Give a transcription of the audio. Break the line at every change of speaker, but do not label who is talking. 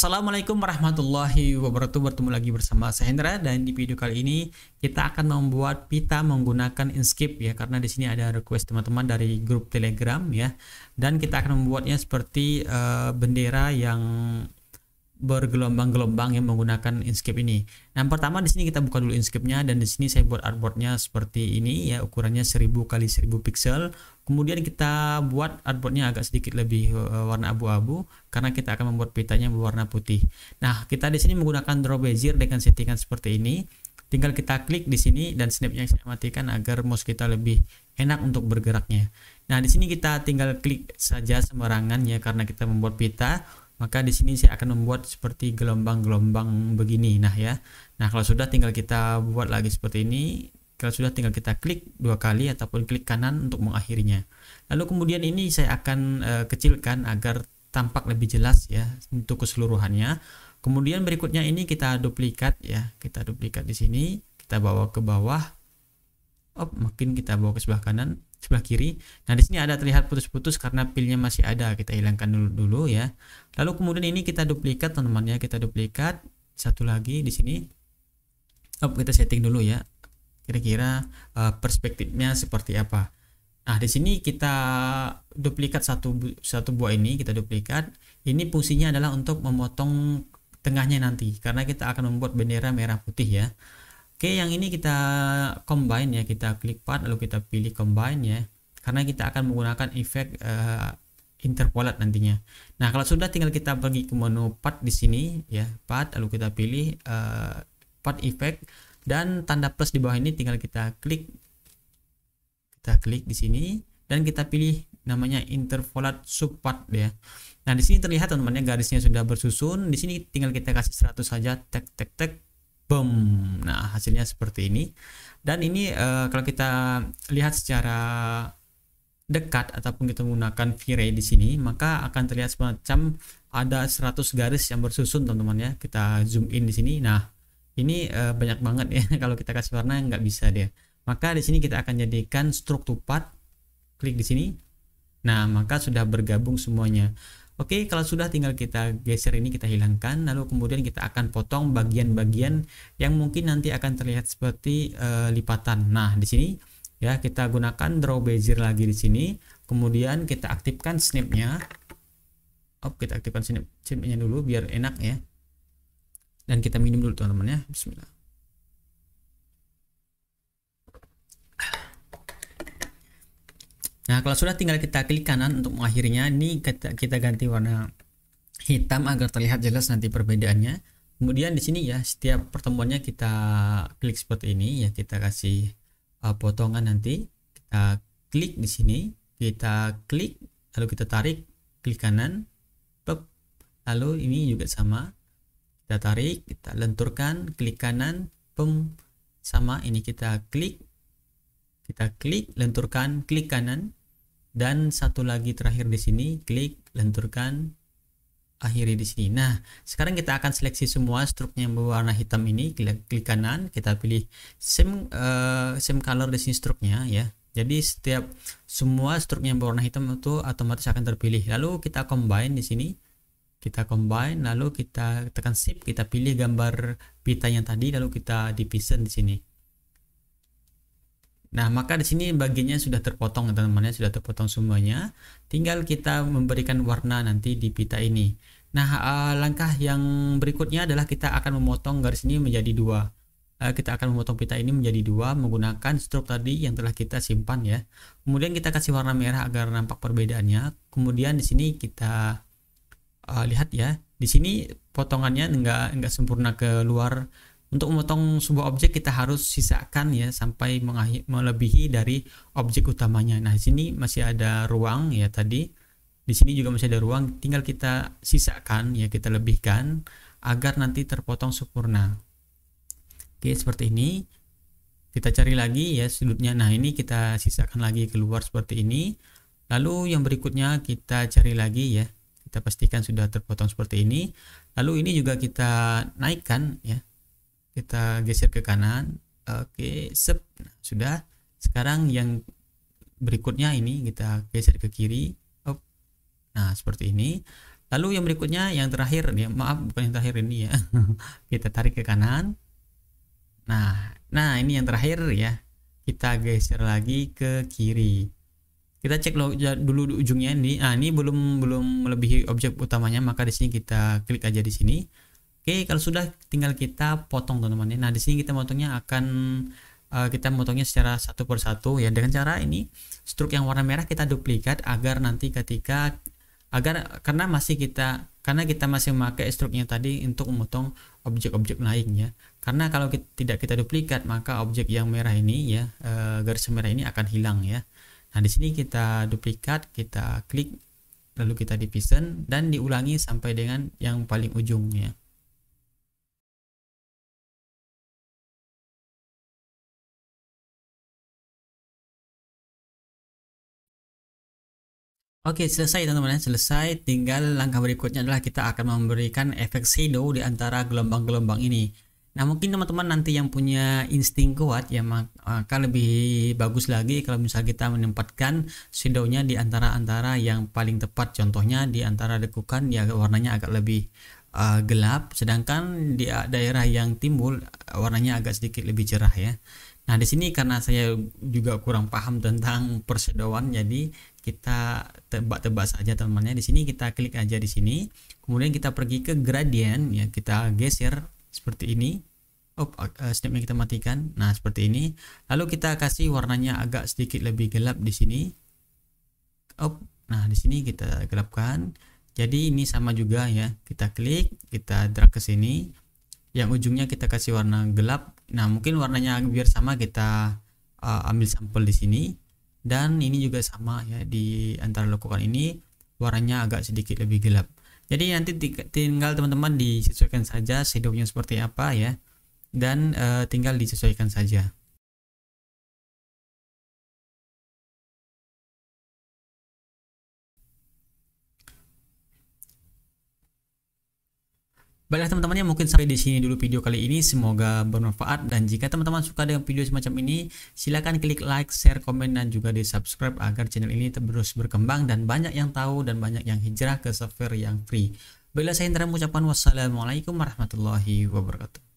Assalamualaikum warahmatullahi wabarakatuh. Bertemu lagi bersama saya Hendra. Dan di video kali ini kita akan membuat pita menggunakan Inkscape ya. Karena di sini ada request teman-teman dari grup telegram ya. Dan kita akan membuatnya seperti uh, bendera yang bergelombang-gelombang yang menggunakan Inkscape ini. Nah, pertama di sini kita buka dulu Inkscape-nya dan di sini saya buat artboardnya seperti ini ya, ukurannya 1000 kali 1000 pixel. Kemudian kita buat artboardnya agak sedikit lebih uh, warna abu-abu karena kita akan membuat pitanya berwarna putih. Nah, kita di sini menggunakan draw bezier dengan settingan seperti ini. Tinggal kita klik di sini dan snapnya saya matikan agar mouse kita lebih enak untuk bergeraknya. Nah, di sini kita tinggal klik saja sembarangan ya karena kita membuat pita maka di sini saya akan membuat seperti gelombang-gelombang begini. Nah ya. Nah kalau sudah tinggal kita buat lagi seperti ini. Kalau sudah tinggal kita klik dua kali ataupun klik kanan untuk mengakhirinya. Lalu kemudian ini saya akan uh, kecilkan agar tampak lebih jelas ya untuk keseluruhannya. Kemudian berikutnya ini kita duplikat ya. Kita duplikat di sini. Kita bawa ke bawah. Oh makin kita bawa ke sebelah kanan sebelah kiri. Nah, di sini ada terlihat putus-putus karena pilnya masih ada. Kita hilangkan dulu dulu ya. Lalu kemudian ini kita duplikat teman-teman ya, kita duplikat satu lagi di sini. Oh, kita setting dulu ya. Kira-kira uh, perspektifnya seperti apa. Nah, di sini kita duplikat satu satu buah ini, kita duplikat. Ini fungsinya adalah untuk memotong tengahnya nanti karena kita akan membuat bendera merah putih ya. Oke, yang ini kita combine ya, kita klik part lalu kita pilih combine ya. Karena kita akan menggunakan efek uh, interpolate nantinya. Nah, kalau sudah tinggal kita pergi ke menu part di sini ya, part lalu kita pilih uh, part effect dan tanda plus di bawah ini tinggal kita klik kita klik di sini dan kita pilih namanya interpolate subpart ya. Nah, di sini terlihat teman-teman garisnya sudah bersusun. Di sini tinggal kita kasih 100 saja tek tek tek boom nah hasilnya seperti ini. Dan ini uh, kalau kita lihat secara dekat ataupun kita menggunakan V-Ray di sini maka akan terlihat semacam ada 100 garis yang bersusun teman-teman ya. Kita zoom in di sini. Nah ini uh, banyak banget ya. Kalau kita kasih warna nggak bisa dia. Maka di sini kita akan jadikan stroke to path klik di sini. Nah maka sudah bergabung semuanya Oke, kalau sudah tinggal kita geser ini kita hilangkan, lalu kemudian kita akan potong bagian-bagian yang mungkin nanti akan terlihat seperti uh, lipatan. Nah, di sini ya kita gunakan draw bezier lagi di sini, kemudian kita aktifkan snapnya. Oh, kita aktifkan snap snapnya dulu biar enak ya. Dan kita minum dulu teman-teman ya. Bismillah. Nah, kalau sudah tinggal kita klik kanan untuk mengakhirinya, ini kita, kita ganti warna hitam agar terlihat jelas nanti perbedaannya. Kemudian di sini ya, setiap pertemuannya kita klik seperti ini ya, kita kasih uh, potongan nanti. Kita klik di sini, kita klik lalu kita tarik klik kanan. Plop. Lalu ini juga sama. Kita tarik, kita lenturkan, klik kanan, pem sama ini kita klik kita klik lenturkan klik kanan dan satu lagi terakhir di sini klik lenturkan akhiri di sini. Nah, sekarang kita akan seleksi semua struknya yang berwarna hitam ini. Klik, klik kanan, kita pilih same uh, same color di sini struknya ya. Jadi setiap semua struknya yang berwarna hitam itu otomatis akan terpilih. Lalu kita combine di sini. Kita combine, lalu kita tekan shift, kita pilih gambar pita yang tadi, lalu kita division di sini. Nah, maka di sini bagiannya sudah terpotong teman-teman ya, sudah terpotong semuanya. Tinggal kita memberikan warna nanti di pita ini. Nah, uh, langkah yang berikutnya adalah kita akan memotong garis ini menjadi dua. Uh, kita akan memotong pita ini menjadi dua menggunakan stroke tadi yang telah kita simpan ya. Kemudian kita kasih warna merah agar nampak perbedaannya. Kemudian di sini kita uh, lihat ya. Di sini potongannya enggak enggak sempurna keluar untuk memotong sebuah objek kita harus sisakan ya sampai melebihi dari objek utamanya. Nah, di sini masih ada ruang ya tadi. Di sini juga masih ada ruang, tinggal kita sisakan ya kita lebihkan agar nanti terpotong sempurna. Oke, seperti ini. Kita cari lagi ya sudutnya. Nah, ini kita sisakan lagi keluar seperti ini. Lalu yang berikutnya kita cari lagi ya. Kita pastikan sudah terpotong seperti ini. Lalu ini juga kita naikkan ya kita geser ke kanan. Oke sep. Nah, sudah. Sekarang yang berikutnya ini kita geser ke kiri. Op. nah seperti ini. Lalu yang berikutnya yang terakhir ya maaf bukan yang terakhir ini ya. Kita tarik ke kanan. Nah nah ini yang terakhir ya. Kita geser lagi ke kiri. Kita cek dulu ujungnya ini. Nah ini belum belum melebihi objek utamanya maka di sini kita klik aja di sini oke kalau sudah tinggal kita potong teman-teman nah di sini kita potongnya akan uh, kita potongnya secara satu persatu ya. Dengan cara ini struk yang warna merah kita duplikat agar nanti ketika agar karena masih kita karena kita masih memakai struknya tadi untuk memotong objek-objek lainnya. Karena kalau kita, tidak kita duplikat maka objek yang merah ini ya e, garis merah ini akan hilang ya. Nah di sini kita duplikat kita klik lalu kita division dan diulangi sampai dengan yang paling ujungnya Oke selesai teman-teman selesai. Tinggal langkah berikutnya adalah kita akan memberikan efek shadow di antara gelombang-gelombang ini. Nah mungkin teman-teman nanti yang punya insting kuat ya maka lebih bagus lagi kalau misal kita menempatkan shadownya di antara-antara yang paling tepat. Contohnya di antara lekukan ya warnanya agak lebih uh, gelap. Sedangkan di daerah yang timbul warnanya agak sedikit lebih cerah ya Nah, di sini karena saya juga kurang paham tentang persedoan, jadi kita tebak-tebak saja teman-temannya. Di sini kita klik aja di sini. Kemudian kita pergi ke gradient ya, kita geser seperti ini. Oh, uh, snapnya kita matikan. Nah, seperti ini. Lalu kita kasih warnanya agak sedikit lebih gelap di sini. Oh, nah di sini kita gelapkan. Jadi ini sama juga ya. Kita klik, kita drag ke sini. Yang ujungnya kita kasih warna gelap Nah, mungkin warnanya biar sama kita uh, ambil sampel di sini dan ini juga sama ya di antara lekukan ini warnanya agak sedikit lebih gelap. Jadi nanti tinggal teman-teman disesuaikan saja shadownya seperti apa ya dan uh, tinggal disesuaikan saja. Baiklah teman-teman ya mungkin sampai di sini dulu video kali ini semoga bermanfaat dan jika teman-teman suka dengan video semacam ini silahkan klik like, share, komen dan juga di subscribe agar channel ini terus berkembang dan banyak yang tahu dan banyak yang hijrah ke software yang free. Baiklah saya Indra mengucapkan wassalamualaikum warahmatullahi wabarakatuh.